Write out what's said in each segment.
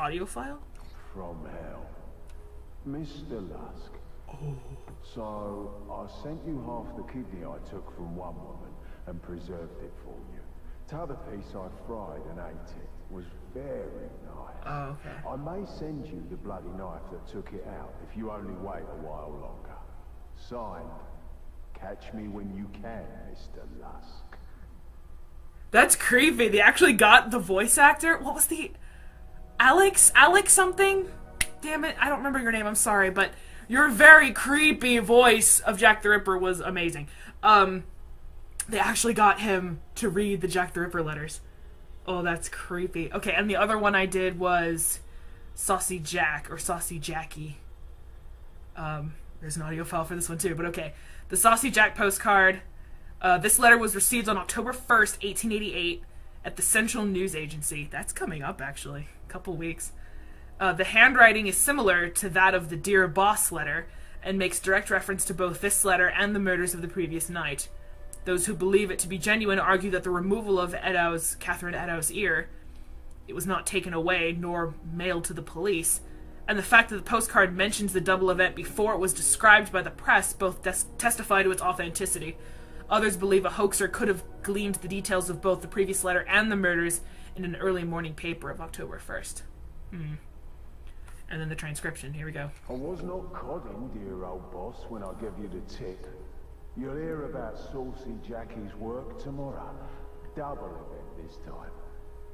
audio file? From hell. Mr. Lusk. Oh. So, I sent you half the kidney I took from one woman and preserved it for you. T'other piece I fried and ate it. Was very nice. Oh, okay. I may send you the bloody knife that took it out if you only wait a while longer. Signed, catch me when you can, Mr. Lusk. That's creepy. They actually got the voice actor. What was the Alex? Alex something? Damn it, I don't remember your name. I'm sorry, but your very creepy voice of Jack the Ripper was amazing. Um, they actually got him to read the Jack the Ripper letters. Oh, that's creepy. Okay, and the other one I did was Saucy Jack or Saucy Jacky. Um, there's an audio file for this one too, but okay. The Saucy Jack postcard. Uh, this letter was received on October 1st, 1888, at the Central News Agency. That's coming up, actually. A couple weeks. Uh, the handwriting is similar to that of the Dear Boss letter and makes direct reference to both this letter and the murders of the previous night. Those who believe it to be genuine argue that the removal of Eddowes, Catherine Eddowes' ear, it was not taken away nor mailed to the police, and the fact that the postcard mentions the double event before it was described by the press both testify to its authenticity. Others believe a hoaxer could have gleaned the details of both the previous letter and the murders in an early morning paper of October 1st. Hmm. And then the transcription. Here we go. I was not codding, dear old boss, when I gave you the tip. You'll hear about Saucy Jacky's work tomorrow. Double event this time.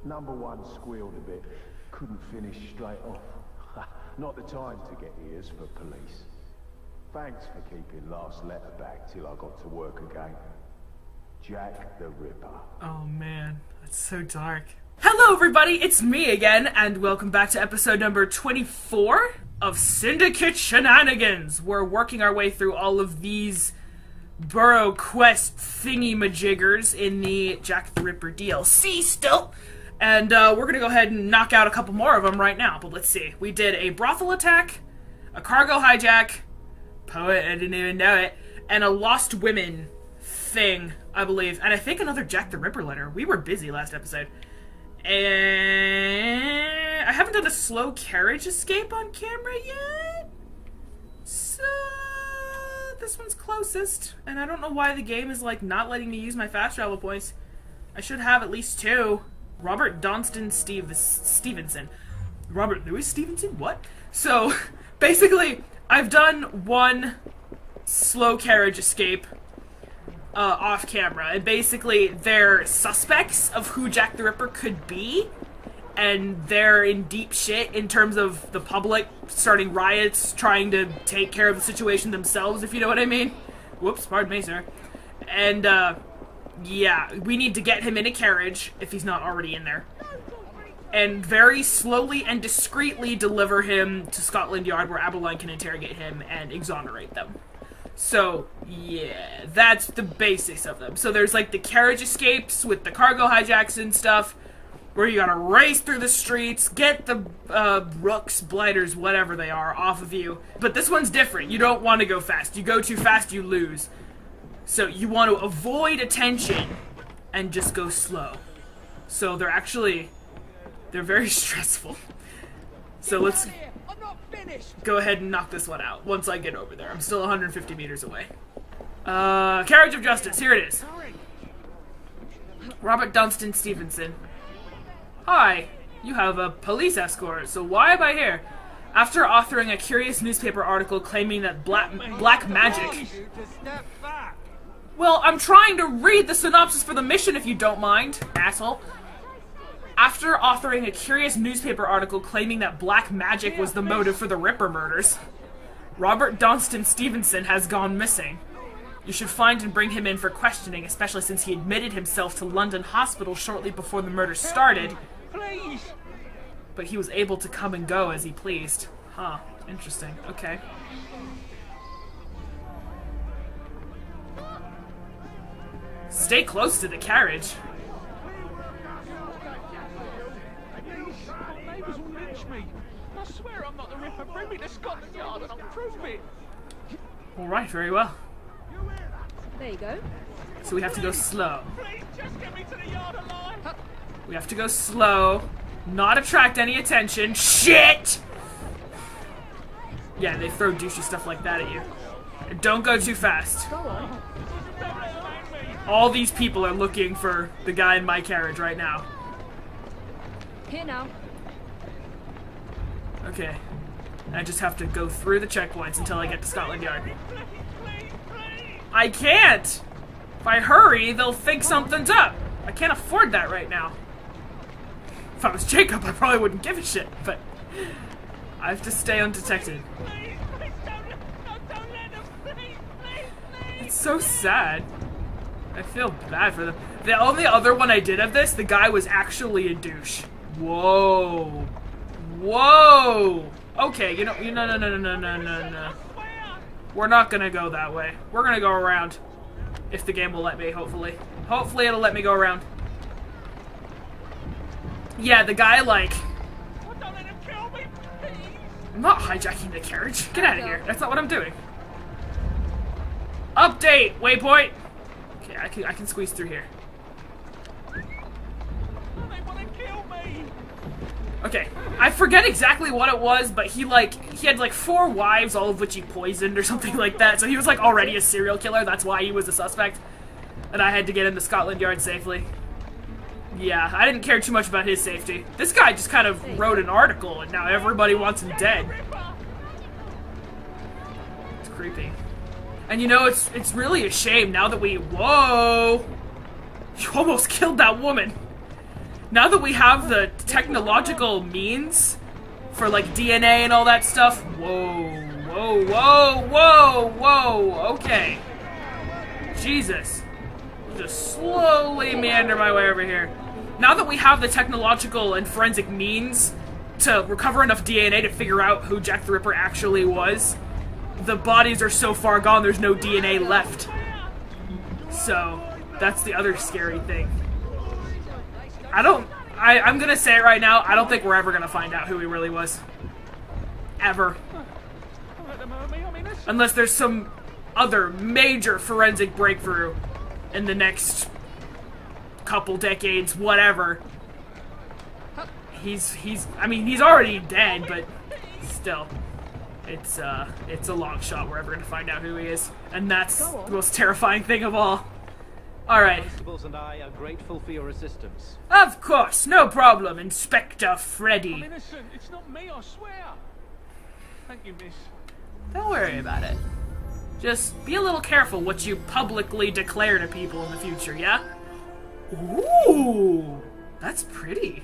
Number one squealed a bit. Couldn't finish straight off. not the time to get ears for police. Thanks for keeping last letter back till I got to work again. Jack the Ripper. Oh man, that's so dark. Hello, everybody, it's me again, and welcome back to episode number 24 of Syndicate Shenanigans. We're working our way through all of these Borough Quest thingy majiggers in the Jack the Ripper DLC still. And uh, we're gonna go ahead and knock out a couple more of them right now, but let's see. We did a brothel attack, a cargo hijack, poet, I didn't even know it, and a lost women thing, I believe, and I think another Jack the Ripper letter. We were busy last episode. And I haven't done a slow carriage escape on camera yet. So this one's closest. And I don't know why the game is like not letting me use my fast travel points. I should have at least two. Robert Donston Steve Stevenson. Robert Louis Stevenson? What? So basically, I've done one slow carriage escape uh, off camera. And basically, they're suspects of who Jack the Ripper could be. And they're in deep shit in terms of the public starting riots, trying to take care of the situation themselves, if you know what I mean. Whoops, pardon me, sir. And, uh, yeah, we need to get him in a carriage, if he's not already in there. And very slowly and discreetly deliver him to Scotland Yard where Abberline can interrogate him and exonerate them. So, yeah, that's the basics of them. So there's like the carriage escapes with the cargo hijacks and stuff, where you gotta race through the streets, get the uh, rooks, blighters, whatever they are, off of you. But this one's different. You don't want to go fast. You go too fast, you lose. So you want to avoid attention and just go slow. So they're actually, they're very stressful. So let's go ahead and knock this one out once I get over there. I'm still 150 meters away. Uh, Carriage of Justice, here it is. Robert Donston Stevenson. Hi, you have a police escort, so why am I here? After authoring a curious newspaper article claiming that black, black magic... Well, I'm trying to read the synopsis for the mission if you don't mind, asshole. After authoring a curious newspaper article claiming that black magic was the motive for the Ripper murders, Robert Donston Stevenson has gone missing. You should find and bring him in for questioning, especially since he admitted himself to London Hospital shortly before the murder started. Please. But he was able to come and go as he pleased. Huh. Interesting. Okay. Stay close to the carriage. Swear I'm not the Ripper. Bring me to Scotland Yard and I'll prove it. Alright, very well. There you go. So we have to go slow. Please, just get me to the yard alive. We have to go slow. Not attract any attention. Shit! Yeah, they throw douchey stuff like that at you. Don't go too fast. Go on. All these people are looking for the guy in my carriage right now. Here now. Okay. I just have to go through the checkpoints until I get to Scotland Yard. I can't! If I hurry, they'll think something's up. I can't afford that right now. If I was Jacob, I probably wouldn't give a shit, but I have to stay undetected. It's so sad. I feel bad for them. The only other one I did of this, the guy was actually a douche. Whoa. Whoa. Okay, you know, you no, no, no, no, no, no, no. We're not gonna go that way. We're gonna go around. If the game will let me, hopefully. Hopefully it'll let me go around. Yeah, the guy, like... I'm not hijacking the carriage. Get out of here. That's not what I'm doing. Update! Waypoint! Okay, I can, I can squeeze through here. Okay, I forget exactly what it was, but he like he had like four wives, all of which he poisoned or something like that. So he was like already a serial killer. That's why he was a suspect, and I had to get into Scotland Yard safely. Yeah, I didn't care too much about his safety. This guy just kind of wrote an article, and now everybody wants him dead. It's creepy. And you know, it's it's really a shame now that we whoa, you almost killed that woman now that we have the technological means for like DNA and all that stuff, whoa, whoa, whoa, whoa, whoa, okay. Jesus. Just slowly meander my way over here. Now that we have the technological and forensic means to recover enough DNA to figure out who Jack the Ripper actually was, the bodies are so far gone there's no DNA left. So, that's the other scary thing. I don't. I, I'm gonna say it right now. I don't think we're ever gonna find out who he really was. Ever. Unless there's some other major forensic breakthrough in the next couple decades, whatever. He's he's. I mean, he's already dead, but still. It's uh, it's a long shot. We're ever gonna find out who he is, and that's the most terrifying thing of all. All right. Constables and I are grateful for your assistance. Of course, no problem, Inspector Freddy. I'm innocent. It's not me, I swear. Thank you, miss. Don't worry about it. Just be a little careful what you publicly declare to people in the future, yeah? Ooh, that's pretty.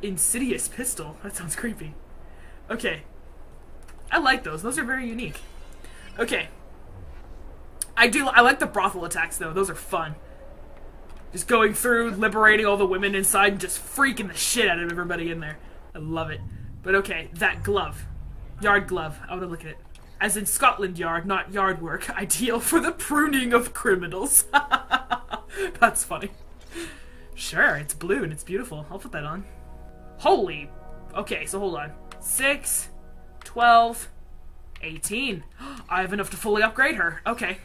Insidious pistol. That sounds creepy. Okay. I like those. Those are very unique. Okay. I do. I like the brothel attacks though. Those are fun. Just going through, liberating all the women inside, and just freaking the shit out of everybody in there. I love it. But okay, that glove, yard glove. I want to look at it. As in Scotland Yard, not yard work. Ideal for the pruning of criminals. That's funny. Sure, it's blue and it's beautiful. I'll put that on. Holy. Okay, so hold on. 6, 12, 18. I have enough to fully upgrade her. Okay.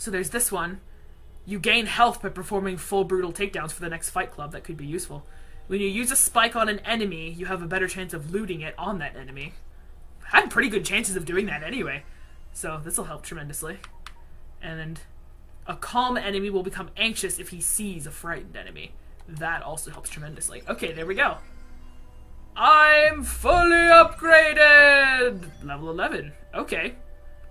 So there's this one. You gain health by performing full brutal takedowns for the next fight club. That could be useful. When you use a spike on an enemy, you have a better chance of looting it on that enemy. I had pretty good chances of doing that anyway. So this will help tremendously. And a calm enemy will become anxious if he sees a frightened enemy. That also helps tremendously. Okay, there we go. I'm fully upgraded! Level 11. Okay.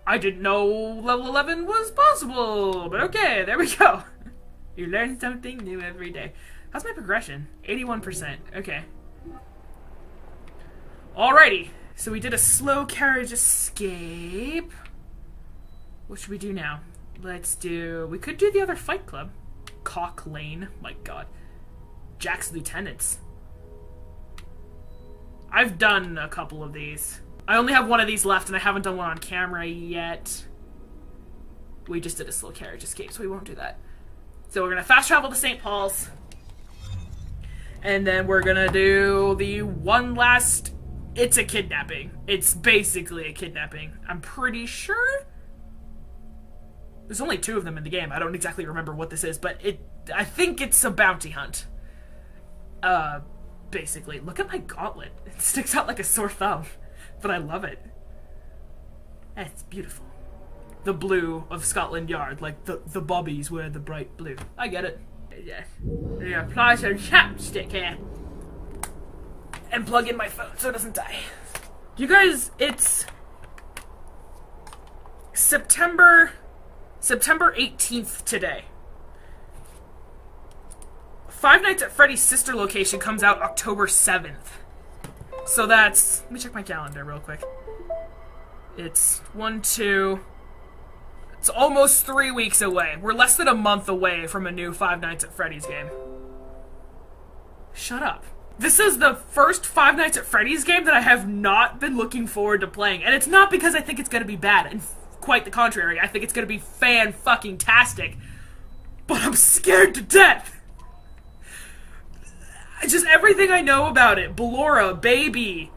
I didn't know level 11 was possible, but okay, there we go. you learn something new every day. How's my progression? 81%. Okay. Alrighty. So we did a slow carriage escape. What should we do now? Let's do... We could do the other fight club. Cock Lane. My god. Jack's Lieutenants. I've done a couple of these. I only have one of these left, and I haven't done one on camera yet. We just did a slow carriage escape, so we won't do that. So we're gonna fast travel to St. Paul's. And then we're gonna do the one last... It's a kidnapping. It's basically a kidnapping. I'm pretty sure? There's only two of them in the game. I don't exactly remember what this is, but it. I think it's a bounty hunt. Uh, basically, look at my gauntlet. It sticks out like a sore thumb, but I love it. It's beautiful. The blue of Scotland Yard, like the the bobbies wear the bright blue. I get it. Yeah. Yeah, apply some chapstick here. And plug in my phone so it doesn't die. You guys, it's September September 18th today. Five Nights at Freddy's sister location comes out October 7th. So that's let me check my calendar real quick. It's one, two. It's almost three weeks away. We're less than a month away from a new Five Nights at Freddy's game. Shut up. This is the first Five Nights at Freddy's game that I have not been looking forward to playing. And it's not because I think it's gonna be bad, and quite the contrary. I think it's gonna be fan fucking tastic. But I'm scared to death! Just everything I know about it. Ballora, Baby,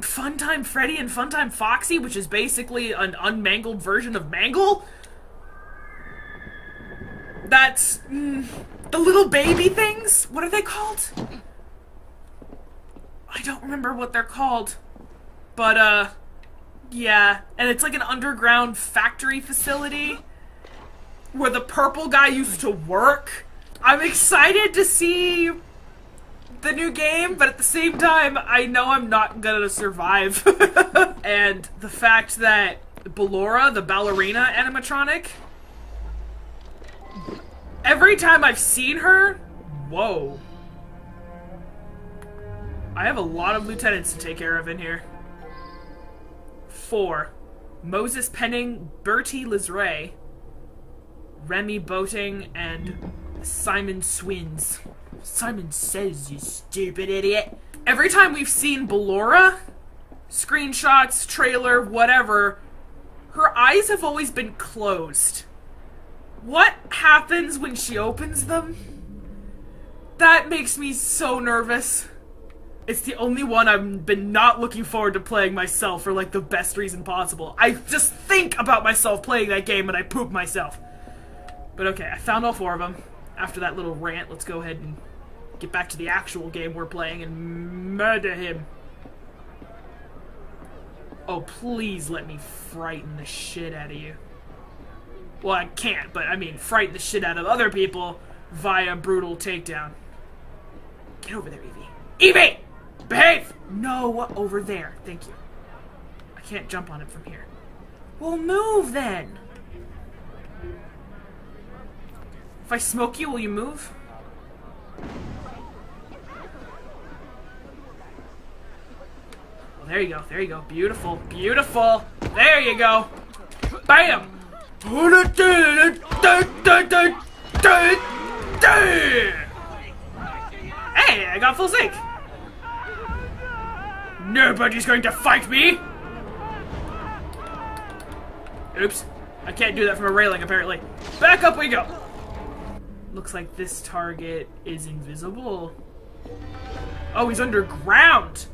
Funtime Freddy and Funtime Foxy, which is basically an unmangled version of Mangle. That's mm, the little baby things. What are they called? I don't remember what they're called. But uh yeah, and it's like an underground factory facility where the purple guy used to work. I'm excited to see the new game, but at the same time, I know I'm not gonna survive. and the fact that Ballora, the ballerina animatronic, every time I've seen her, whoa. I have a lot of lieutenants to take care of in here. Four. Moses Penning, Bertie Lizray, Remy Boating, and Simon Swins. Simon says, you stupid idiot. Every time we've seen Ballora, screenshots, trailer, whatever, her eyes have always been closed. What happens when she opens them? That makes me so nervous. It's the only one I've been not looking forward to playing myself for like the best reason possible. I just think about myself playing that game and I poop myself. But okay, I found all four of them. After that little rant, let's go ahead and get back to the actual game we're playing and murder him. Oh, please let me frighten the shit out of you. Well, I can't, but I mean, frighten the shit out of other people via brutal takedown. Get over there, Evie. Evie! Behave! No, over there. Thank you. I can't jump on it from here. Well, move then! If I smoke you, will you move? Well, there you go. There you go. Beautiful. Beautiful. There you go. Bam! Hey, I got full sync. Nobody's going to fight me! Oops. I can't do that from a railing, apparently. Back up we go! Looks like this target is invisible. Oh, he's underground!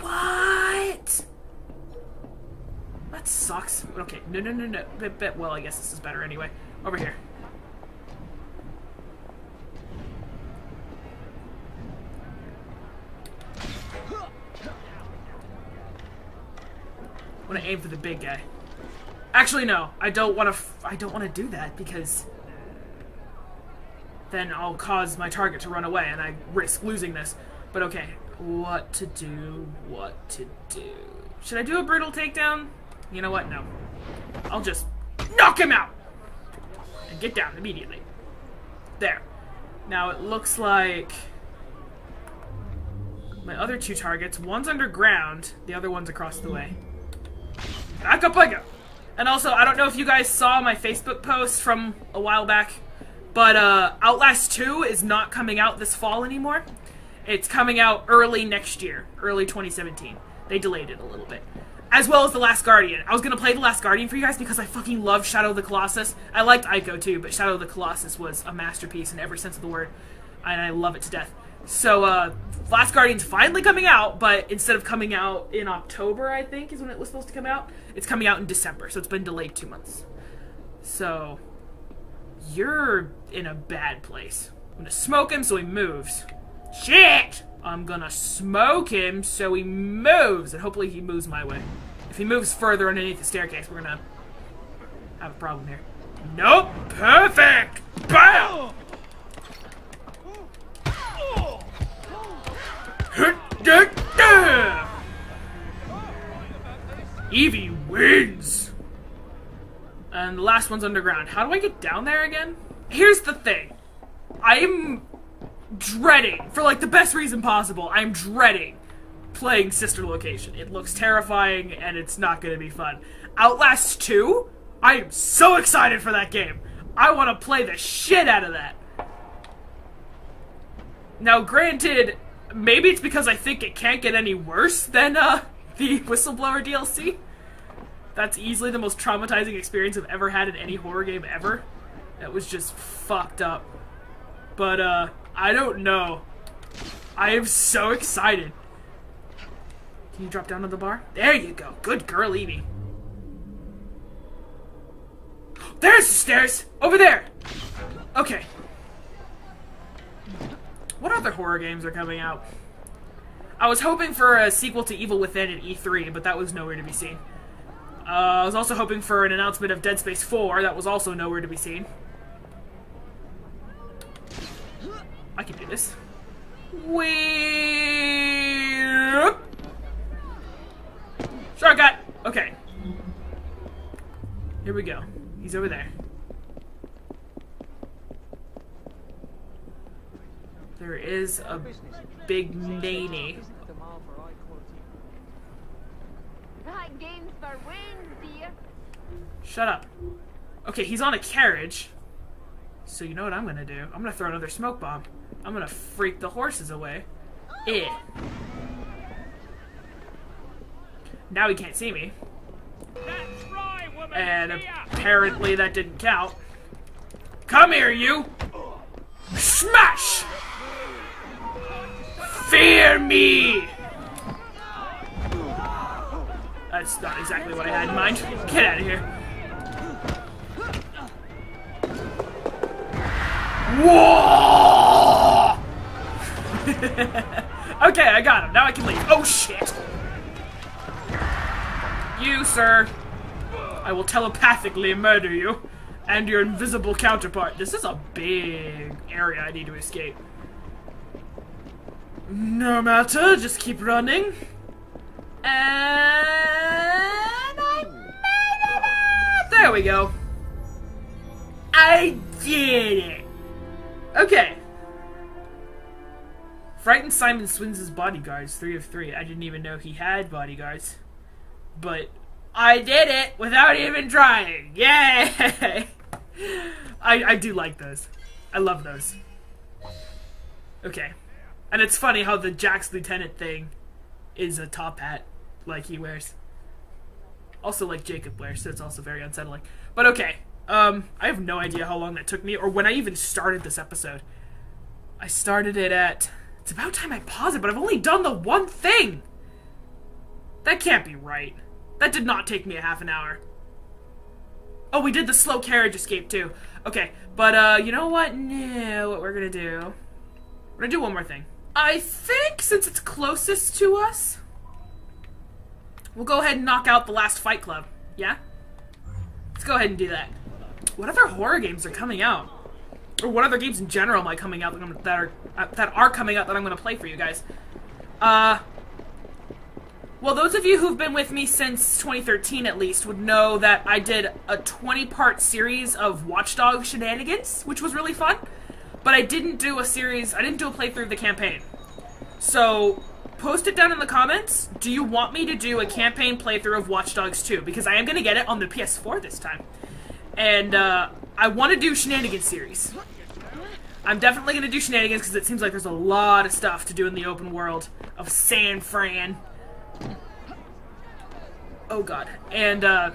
What? That sucks. Okay, no, no, no, no. Bit, bit, well, I guess this is better anyway. Over here. I want to aim for the big guy. Actually, no. I don't want to. I don't want to do that because then I'll cause my target to run away, and I risk losing this. But okay, what to do? What to do? Should I do a brutal takedown? You know what? No. I'll just knock him out and get down immediately. There. Now it looks like my other two targets. One's underground. The other one's across the way. Back up I go. And also, I don't know if you guys saw my Facebook post from a while back, but uh, Outlast 2 is not coming out this fall anymore. It's coming out early next year, early 2017. They delayed it a little bit. As well as The Last Guardian. I was gonna play The Last Guardian for you guys because I fucking love Shadow of the Colossus. I liked Ico too, but Shadow of the Colossus was a masterpiece in every sense of the word, and I love it to death. So, uh, Last Guardian's finally coming out, but instead of coming out in October, I think is when it was supposed to come out, it's coming out in December, so it's been delayed two months. So, you're in a bad place. I'm gonna smoke him so he moves. Shit! I'm gonna smoke him so he moves, and hopefully he moves my way. If he moves further underneath the staircase, we're gonna have a problem here. Nope! Perfect! Bam! Evie wins! And the last one's underground. How do I get down there again? Here's the thing. I'm dreading, for like the best reason possible, I'm dreading playing Sister Location. It looks terrifying and it's not gonna be fun. Outlast 2? I am so excited for that game. I want to play the shit out of that. Now, granted, maybe it's because I think it can't get any worse than uh, the Whistleblower DLC. That's easily the most traumatizing experience I've ever had in any horror game ever. That was just fucked up. But, uh, I don't know. I am so excited. Can you drop down to the bar? There you go. Good girl, Evie. There's the stairs! Over there! Okay. What other horror games are coming out? I was hoping for a sequel to Evil Within at E3, but that was nowhere to be seen. Uh, I was also hoping for an announcement of Dead Space 4, that was also nowhere to be seen. I can do this. Whip! Shortcut! Okay. Here we go. He's over there. There is a big nanny. That game's for wins, dear. Shut up. Okay, he's on a carriage. So you know what I'm gonna do? I'm gonna throw another smoke bomb. I'm gonna freak the horses away. Eh. Now he can't see me. Right, woman. And apparently that didn't count. Come here, you! Smash! Fear me! That's not exactly what I had in mind. Get out of here. Whoa! okay, I got him. Now I can leave. Oh, shit. You, sir. I will telepathically murder you and your invisible counterpart. This is a big area I need to escape. No matter, just keep running. And I made it! There we go. I did it. Okay. Frightened Simon swings his bodyguards, three of three. I didn't even know he had bodyguards. But I did it without even trying. Yay! I, I do like those. I love those. Okay. And it's funny how the Jack's Lieutenant thing is a top hat like he wears. Also like Jacob wears, so it's also very unsettling. But okay. Um, I have no idea how long that took me or when I even started this episode. I started it at it's about time I pause it, but I've only done the one thing. That can't be right. That did not take me a half an hour. Oh, we did the slow carriage escape too. Okay, but uh, you know what? No, what we're gonna do? We're gonna do one more thing. I think since it's closest to us, we'll go ahead and knock out the last Fight Club. Yeah? Let's go ahead and do that. What other horror games are coming out? Or what other games in general am I coming out that, that are uh, that are coming out that I'm gonna play for you guys? Uh, well, those of you who've been with me since 2013 at least would know that I did a 20 part series of Watch Dogs shenanigans, which was really fun. But I didn't do a series, I didn't do a playthrough of the campaign. So, post it down in the comments. Do you want me to do a campaign playthrough of Watch Dogs 2? Because I am going to get it on the PS4 this time. And uh, I want to do shenanigans series. I'm definitely going to do shenanigans because it seems like there's a lot of stuff to do in the open world of San Fran. Oh god. And, uh,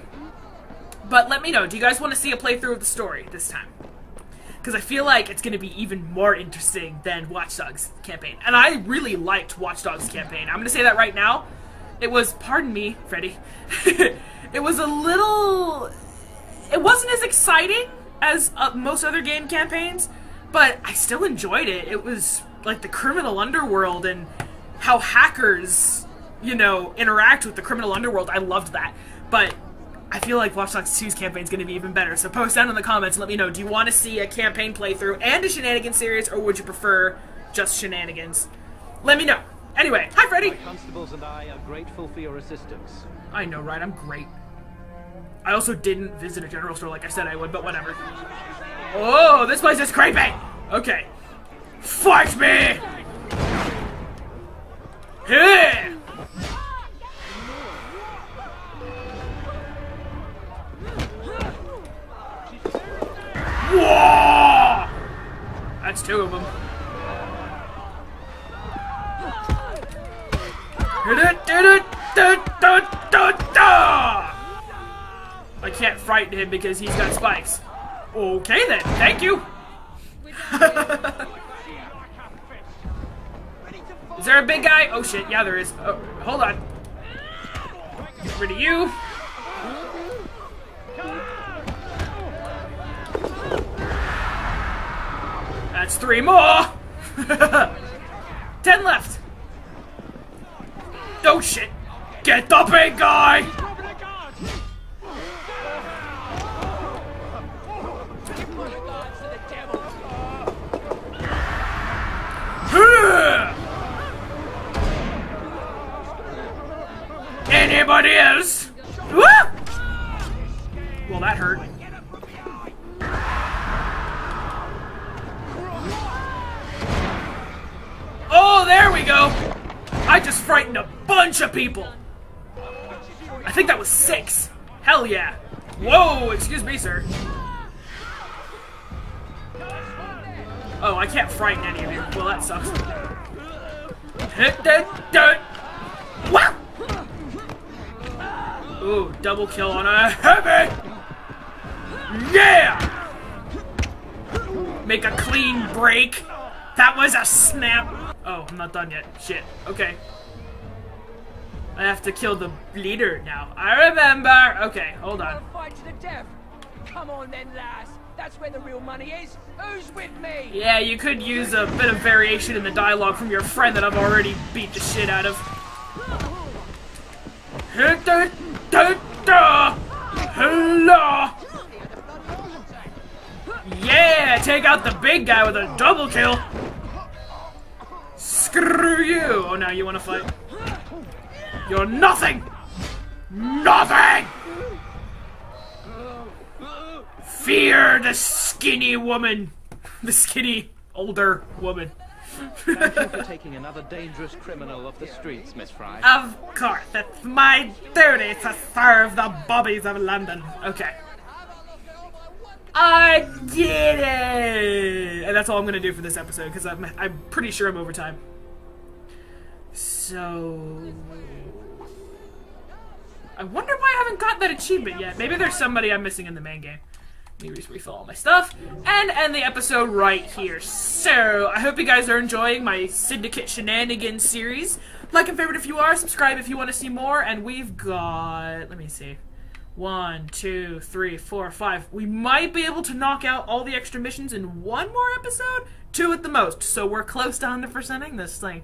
but let me know, do you guys want to see a playthrough of the story this time? Because I feel like it's going to be even more interesting than Watch Dogs campaign. And I really liked Watch Dogs campaign. I'm going to say that right now. It was, pardon me, Freddy, it was a little, it wasn't as exciting as uh, most other game campaigns, but I still enjoyed it. It was like the criminal underworld and how hackers, you know, interact with the criminal underworld. I loved that. But I feel like Watch Dogs 2's campaign is going to be even better. So post down in the comments and let me know. Do you want to see a campaign playthrough and a shenanigans series, or would you prefer just shenanigans? Let me know. Anyway, hi Freddy! My constables and I are grateful for your assistance. I know, right? I'm great. I also didn't visit a general store like I said I would, but whatever. Oh, this place is creepy! Okay. Fight me! Here! Whoa! That's two of them. I can't frighten him because he's got spikes. Okay then, thank you. is there a big guy? Oh shit, yeah there is. Oh, hold on. Get rid of you. That's three more. Ten left. Oh shit. Get the big guy. Anybody else? Well, that hurt. Oh, there we go! I just frightened a bunch of people! I think that was six! Hell yeah! Whoa, excuse me, sir. Oh, I can't frighten any of you. Well, that sucks. Ooh, double kill on a heavy! Yeah! Make a clean break. That was a snap. Oh, I'm not done yet. Shit. Okay. I have to kill the leader now. I remember. Okay, hold on. Fight to the death. Come on then, lass. That's where the real money is. Who's with me? Yeah, you could use a bit of variation in the dialogue from your friend that I've already beat the shit out of. Hello! Yeah, take out the big guy with a double kill. Screw you! Oh, now you want to fight? You're nothing! Nothing! Fear the skinny woman! The skinny, older woman. Thank you for taking another dangerous criminal off the streets, Miss Frye. Of course, it's my duty to serve the bobbies of London. Okay. I did it! And that's all I'm gonna do for this episode, because I'm, I'm pretty sure I'm over time. So... I wonder why I haven't got that achievement yet. Maybe there's somebody I'm missing in the main game. Let me just refill all my stuff and end the episode right here. So, I hope you guys are enjoying my Syndicate Shenanigans series. Like and favorite if you are, subscribe if you want to see more, and we've got, let me see, one, two, three, four, five. We might be able to knock out all the extra missions in one more episode, two at the most, so we're close to 100%ing this thing.